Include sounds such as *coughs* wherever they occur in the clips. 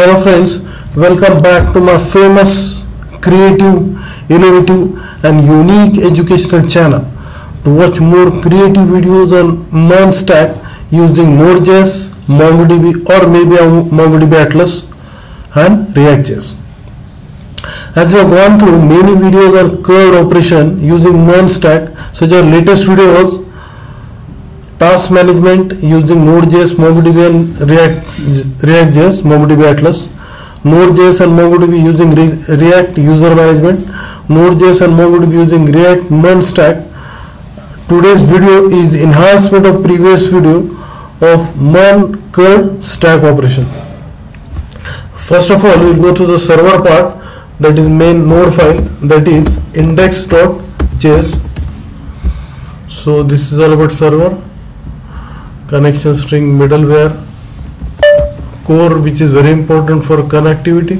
Hello friends, welcome back to my famous, creative, innovative and unique educational channel. To watch more creative videos on MERN-Stack using Node.js, MongoDB or maybe MongoDB Atlas and React.js. As we have gone through many videos on CRUD operation using MERN-Stack, such as latest video was task management using Node.js, MongoDB and React, React.js, MongoDB Atlas, Node.js and MongoDB using Re- React user management, Node.js and MongoDB using React MERN-Stack. Today's video is enhancement of previous video of MERN CRUD stack operation. First of all, we will go to the server part that is main node file that is index.js. So this is all about server connection string middleware. CORS which is very important for connectivity.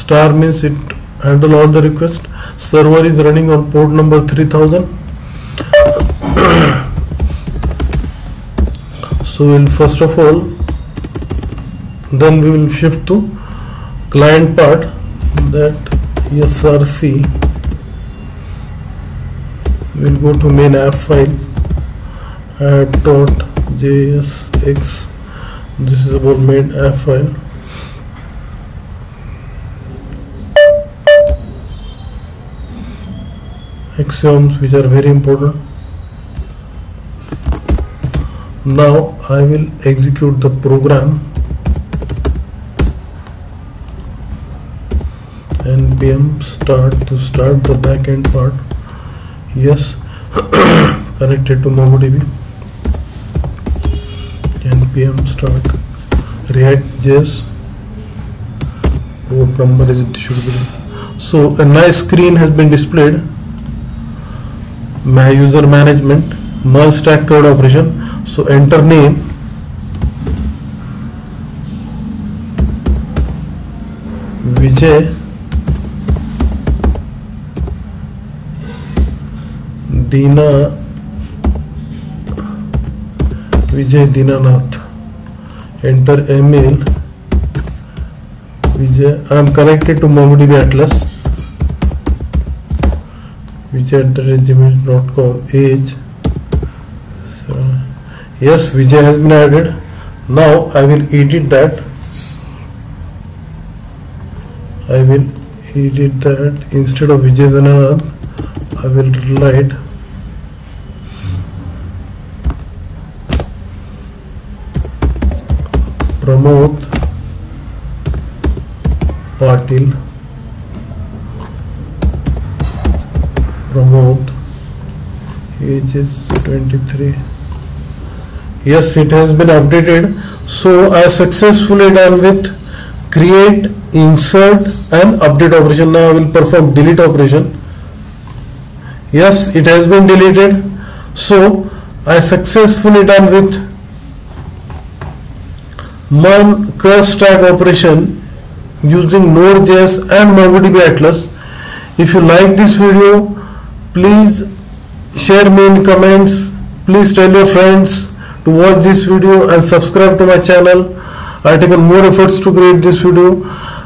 Star means it handle all the request. Server is running on port number 3000 *coughs* so we'll first of all then we will shift to client part that src we'll go to main app file add dot jsx this is about main app file. Axios which are very important. Now I will execute the program. Npm start to start the backend part. Yes *coughs* connected to MongoDB npm start react.js port number is it should be so a nice screen has been displayed my user management merge stack CRUD operation so enter name Vijay Dina Vijay Dinanath. Enter email Vijay I am connected to मोबडी atlas Vijay at the rate dot com as yes Vijay has been added now I will edit that I will edit that instead of Vijay Dinanath I will write Pramod Patil Pramod age is 23 yes it has been updated. So I successfully done with create insert and update operation. Now I will perform delete operation. Yes it has been deleted. So I successfully done with MERN CRUD stack operation using Node.js and MongoDB Atlas. If you like this video, please share me in comments. Please tell your friends to watch this video and subscribe to my channel. I have taken more efforts to create this video.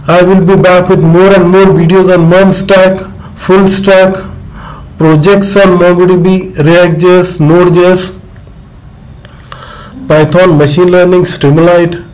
I will be back with more and more videos on MERN stack, full stack, projects on MongoDB, React.js, Node.js, Python, machine learning, Streamlit.